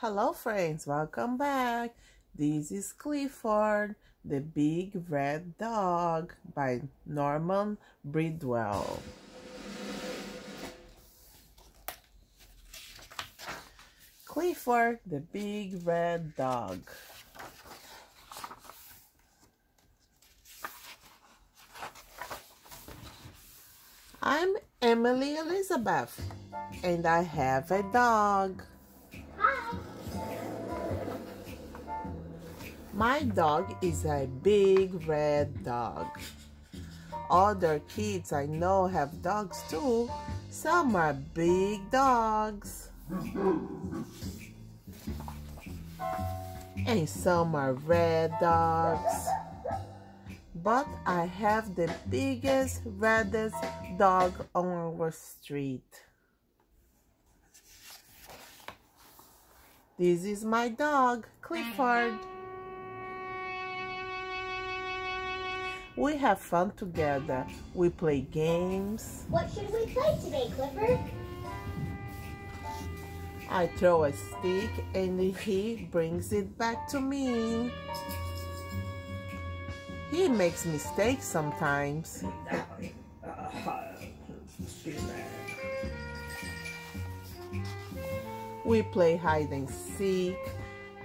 Hello friends, welcome back. This is Clifford, the Big Red Dog by Norman Bridwell. Clifford, the Big Red Dog. I'm Emily Elizabeth, and I have a dog. My dog is a big red dog. Other kids I know have dogs too. Some are big dogs. And some are red dogs. But I have the biggest, reddest dog on our street. This is my dog, Clifford. We have fun together. We play games. What should we play today, Clifford? I throw a stick and he brings it back to me. He makes mistakes sometimes. We play hide and seek.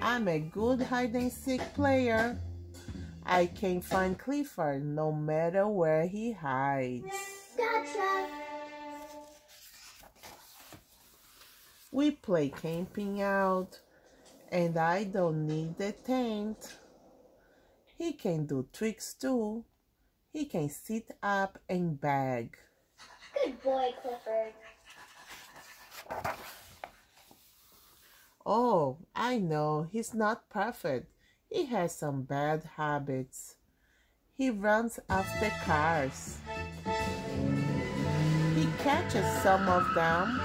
I'm a good hide and seek player. I can't find Clifford no matter where he hides. Gotcha. We play camping out, and I don't need the tent. He can do tricks too. He can sit up and beg. Good boy, Clifford. Oh, I know he's not perfect. He has some bad habits. He runs after cars. He catches some of them.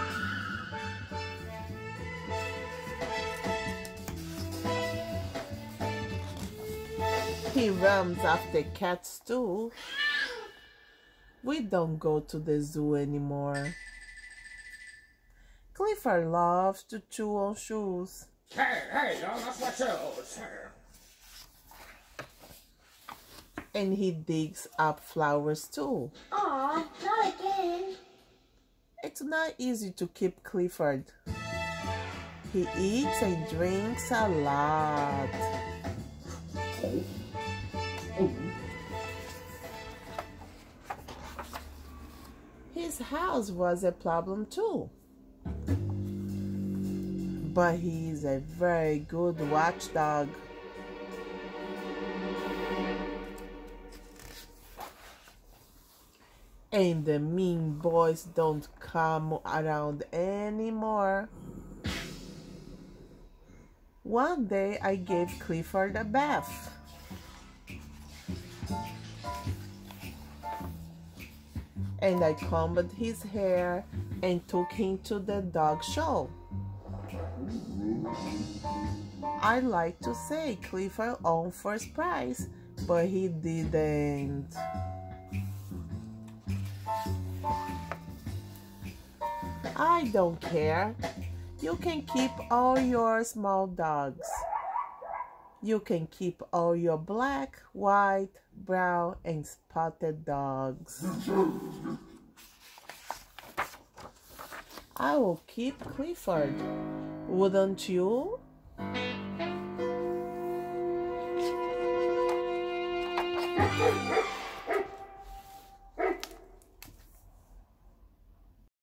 He runs after cats too. We don't go to the zoo anymore. Clifford loves to chew on shoes. Hey, hey, don't mess my shoes. And he digs up flowers too. Aw, not again. It's not easy to keep Clifford. He eats and drinks a lot. His house was a problem too. But he is a very good watchdog. And the mean boys don't come around anymore. One day I gave Clifford a bath. And I combed his hair and took him to the dog show. I like to say Clifford won first prize, but he didn't. I don't care. You can keep all your small dogs. You can keep all your black, white, brown, and spotted dogs. I will keep Clifford. Wouldn't you?